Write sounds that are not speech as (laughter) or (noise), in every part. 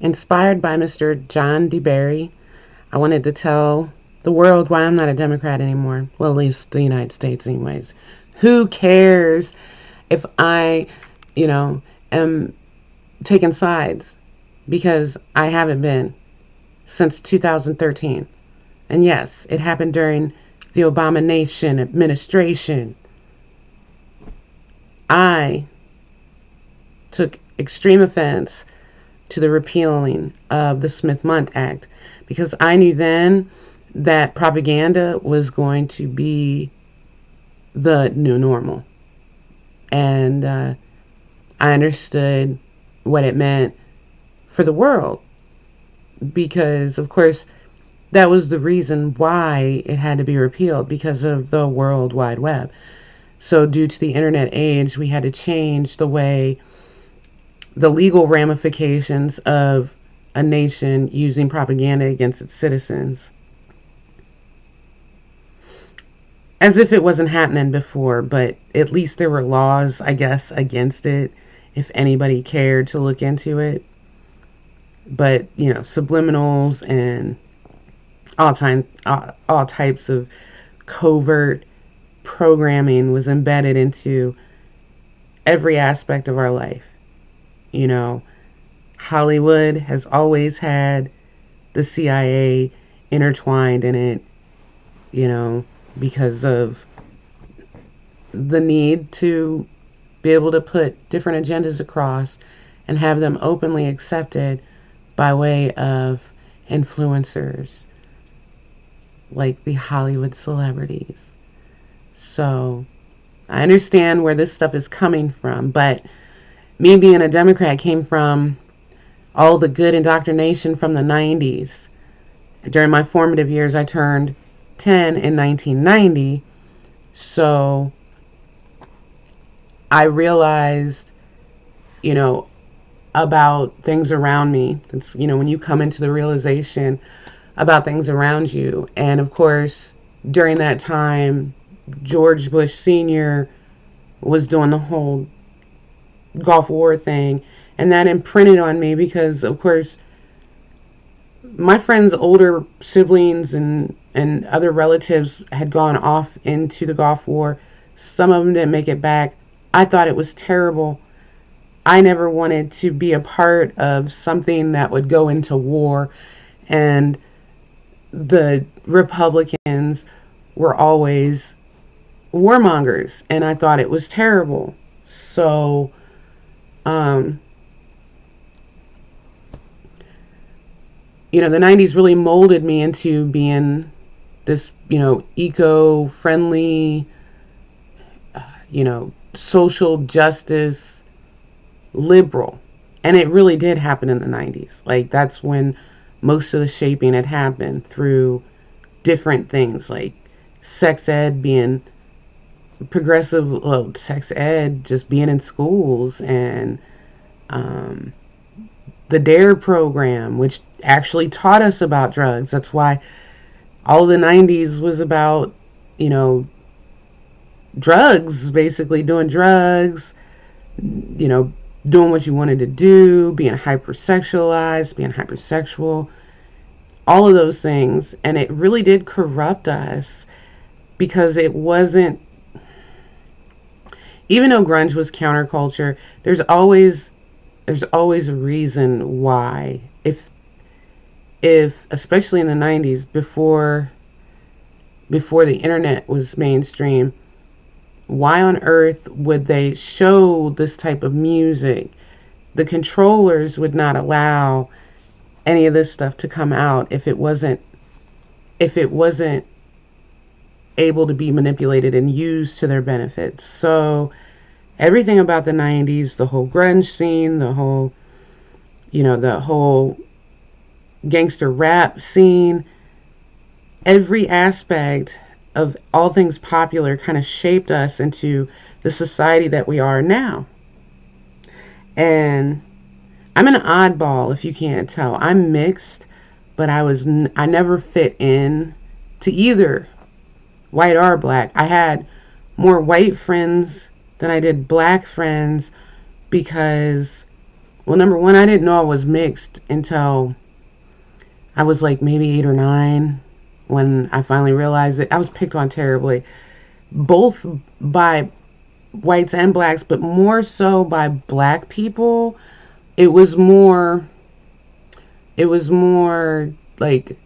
Inspired by Mr. John DeBerry, I wanted to tell the world why I'm not a Democrat anymore. Well, at least the United States, anyways. Who cares if I, you know, am taking sides? Because I haven't been since 2013. And yes, it happened during the Obama Nation administration. I took extreme offense to the repealing of the Smith Mundt Act because I knew then that propaganda was going to be the new normal. And uh, I understood what it meant for the world because, of course, that was the reason why it had to be repealed because of the World Wide Web. So, due to the internet age, we had to change the way the legal ramifications of a nation using propaganda against its citizens. As if it wasn't happening before, but at least there were laws, I guess, against it if anybody cared to look into it. But, you know, subliminals and all time all, types of covert programming was embedded into every aspect of our life. You know, Hollywood has always had the CIA intertwined in it, you know, because of the need to be able to put different agendas across and have them openly accepted by way of influencers like the Hollywood celebrities. So I understand where this stuff is coming from, but me being a Democrat came from all the good indoctrination from the 90s. During my formative years, I turned 10 in 1990. So I realized, you know, about things around me. It's, you know, when you come into the realization about things around you. And of course, during that time, George Bush Sr. was doing the whole Gulf War thing. And that imprinted on me because, of course, my friends' older siblings and, and other relatives had gone off into the Gulf War. Some of them didn't make it back. I thought it was terrible. I never wanted to be a part of something that would go into war. And the Republicans were always warmongers. And I thought it was terrible. So um, you know, the 90s really molded me into being this, you know, eco friendly, uh, you know, social justice liberal. And it really did happen in the 90s. Like, that's when most of the shaping had happened through different things like sex ed being progressive well, sex ed just being in schools and um, the dare program which actually taught us about drugs. That's why all the 90s was about you know drugs basically doing drugs you know doing what you wanted to do being hypersexualized being hypersexual all of those things. And it really did corrupt us because it wasn't even though grunge was counterculture, there's always there's always a reason why. If if especially in the 90s before before the internet was mainstream, why on earth would they show this type of music? The controllers would not allow any of this stuff to come out if it wasn't if it wasn't able to be manipulated and used to their benefits. So everything about the 90s, the whole grunge scene, the whole you know, the whole gangster rap scene, every aspect of all things popular kind of shaped us into the society that we are now. And I'm an oddball if you can't tell. I'm mixed, but I was n- I never fit in to either white or black. I had more white friends than I did black friends because well, number one, I didn't know I was mixed until I was like maybe eight or nine when I finally realized it. I was picked on terribly, both by whites and blacks, but more so by black people. It was more, it was more like,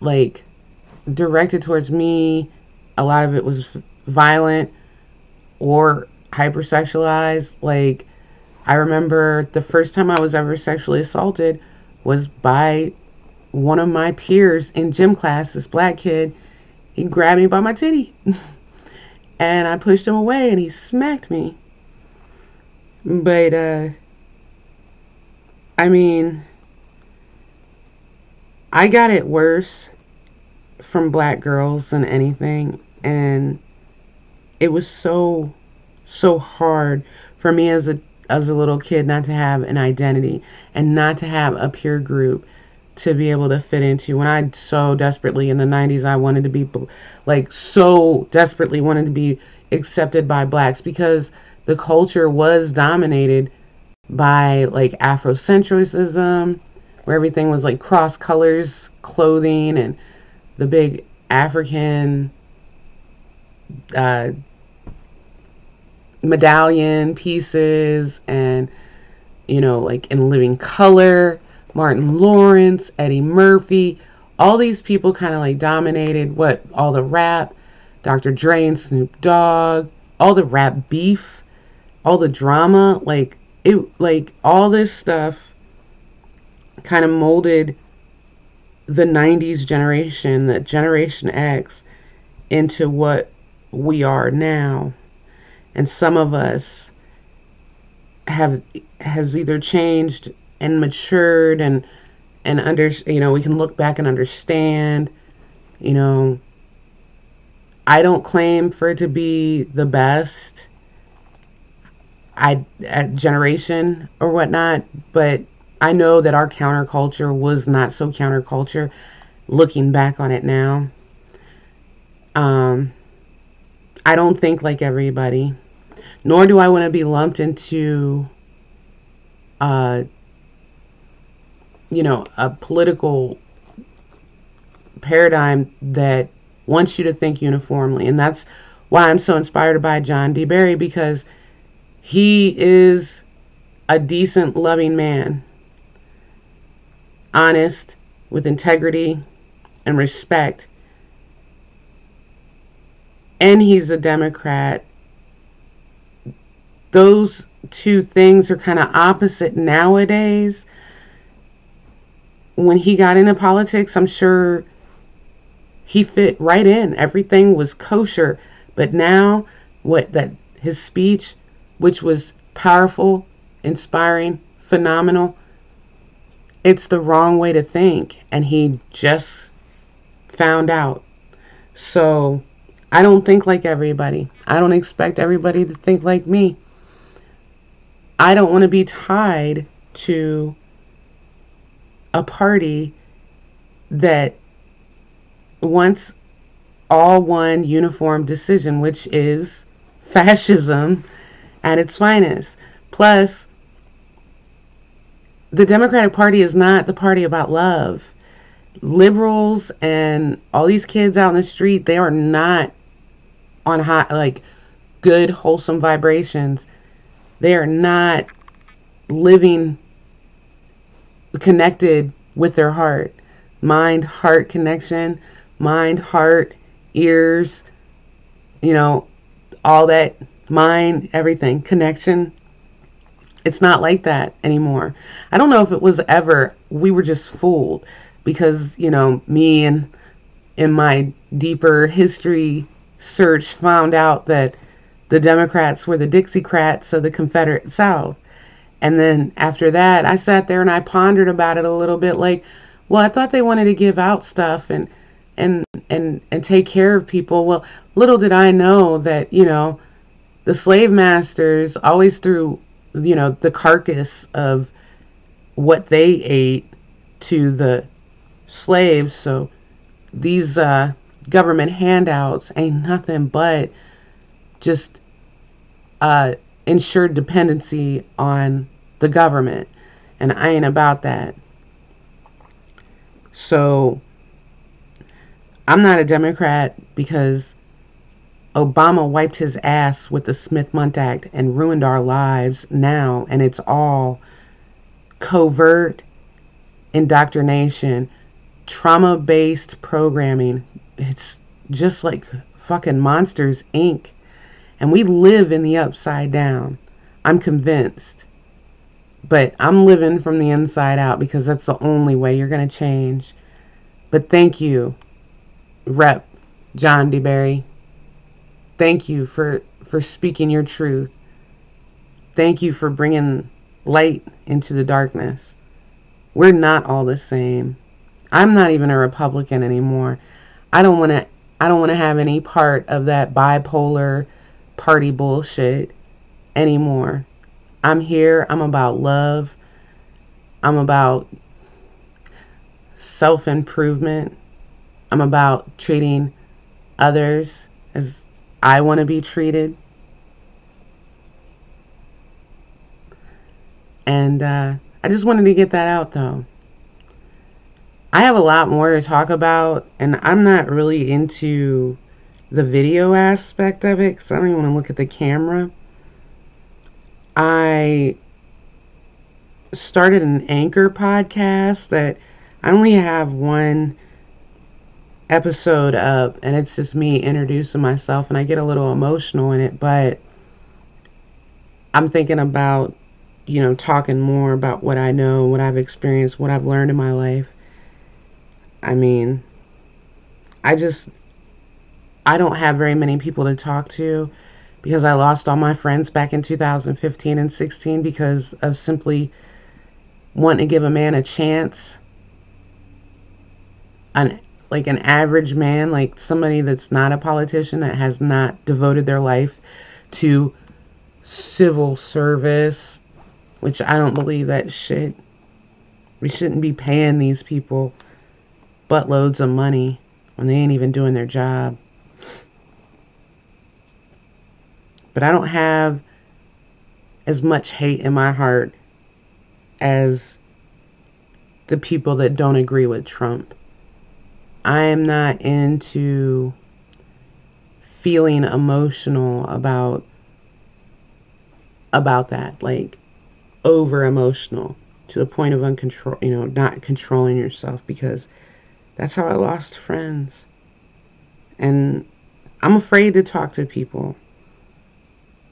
like directed towards me. A lot of it was violent or hypersexualized. Like, I remember the first time I was ever sexually assaulted was by one of my peers in gym class, this black kid. He grabbed me by my titty. (laughs) and I pushed him away and he smacked me. But, uh, I mean, I got it worse from black girls than anything. And it was so, so hard for me as a as a little kid not to have an identity and not to have a peer group to be able to fit into. When I so desperately in the 90s, I wanted to be like so desperately wanted to be accepted by blacks because the culture was dominated by like Afrocentrism, where everything was like cross colors clothing and the big African uh, medallion pieces and you know like in living color martin lawrence eddie murphy all these people kind of like dominated what all the rap dr dre and snoop dogg all the rap beef all the drama like it like all this stuff kind of molded the 90s generation the generation x into what we are now and some of us have has either changed and matured and and under you know we can look back and understand you know. I don't claim for it to be the best I generation or whatnot but I know that our counterculture was not so counterculture looking back on it now. Um I don't think like everybody nor do I want to be lumped into, uh, you know, a political paradigm that wants you to think uniformly. And that's why I'm so inspired by John DeBerry because he is a decent, loving man, honest, with integrity and respect. And he's a Democrat those two things are kind of opposite nowadays. When he got into politics, I'm sure he fit right in. Everything was kosher. But now, what that his speech, which was powerful, inspiring, phenomenal, it's the wrong way to think. And he just found out. So I don't think like everybody. I don't expect everybody to think like me. I don't want to be tied to a party that wants all one uniform decision, which is fascism at its finest. Plus, the Democratic Party is not the party about love. Liberals and all these kids out in the street, they are not on high, like good, wholesome vibrations. They are not living connected with their heart. Mind heart connection, mind, heart, ears, you know, all that mind, everything, connection. It's not like that anymore. I don't know if it was ever, we were just fooled because, you know, me and in my deeper history search found out that the Democrats were the Dixiecrats of the Confederate South. And then after that, I sat there and I pondered about it a little bit like, well, I thought they wanted to give out stuff and and and and take care of people. Well, little did I know that, you know, the slave masters always threw, you know, the carcass of what they ate to the slaves. So these uh, government handouts ain't nothing but just uh, dependency on the government. And I ain't about that. So I'm not a Democrat because Obama wiped his ass with the Smith Mundt Act and ruined our lives now, and it's all covert indoctrination, trauma based programming. It's just like fucking Monsters Inc. And we live in the upside down. I'm convinced. But I'm living from the inside out because that's the only way you're going to change. But thank you, Rep. John DeBerry. Thank you for, for speaking your truth. Thank you for bringing light into the darkness. We're not all the same. I'm not even a Republican anymore. I don't want to I don't want to have any part of that bipolar party bullshit anymore. I'm here. I'm about love. I'm about self improvement. I'm about treating others as I want to be treated. And uh, I just wanted to get that out though. I have a lot more to talk about, and I'm not really into the video aspect of it because I don't even want to look at the camera. I started an anchor podcast that I only have one episode up, and it's just me introducing myself, and I get a little emotional in it, but I'm thinking about, you know, talking more about what I know, what I've experienced, what I've learned in my life. I mean, I just, I don't have very many people to talk to because I lost all my friends back in 2015 and 16 because of simply wanting to give a man a chance. An like an average man, like somebody that's not a politician that has not devoted their life to civil service, which I don't believe that shit. We shouldn't be paying these people buttloads of money when they ain't even doing their job. But I don't have as much hate in my heart as the people that don't agree with Trump. I am not into feeling emotional about about that like over emotional to the point of uncontrol you know not controlling yourself because that's how I lost friends. And I'm afraid to talk to people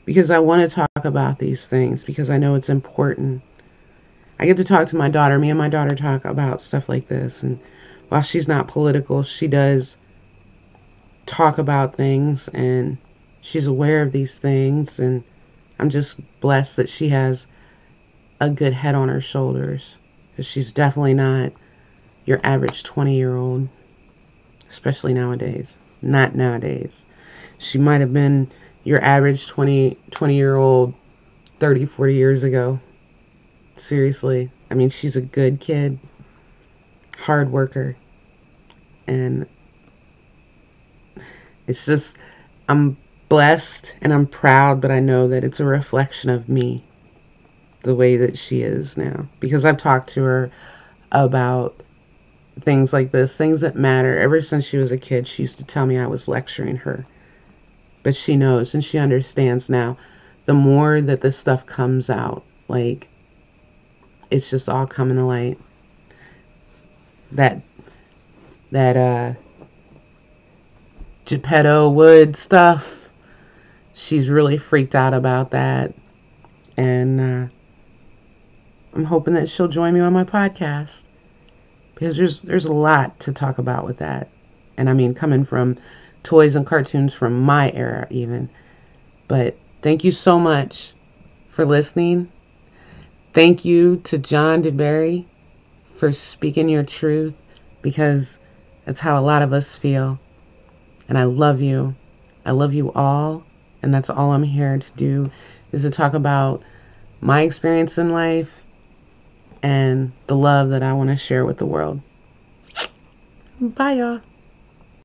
because I want to talk about these things because I know it's important. I get to talk to my daughter. Me and my daughter talk about stuff like this. And while she's not political, she does talk about things and she's aware of these things. And I'm just blessed that she has a good head on her shoulders because she's definitely not your average 20 year old, especially nowadays. Not nowadays. She might have been your average 20, 20 year old 30, 40 years ago. Seriously. I mean, she's a good kid, hard worker. And it's just, I'm blessed and I'm proud, but I know that it's a reflection of me, the way that she is now. Because I've talked to her about things like this, things that matter. Ever since she was a kid, she used to tell me I was lecturing her. But she knows and she understands now. The more that this stuff comes out, like, it's just all coming to light. That, that, uh, Geppetto Wood stuff, she's really freaked out about that. And, uh, I'm hoping that she'll join me on my podcast because there's there's a lot to talk about with that. And I mean coming from toys and cartoons from my era even. But thank you so much for listening. Thank you to John DeBerry for speaking your truth because that's how a lot of us feel. And I love you. I love you all. And that's all I'm here to do is to talk about my experience in life and the love that I want to share with the world. Bye, y'all.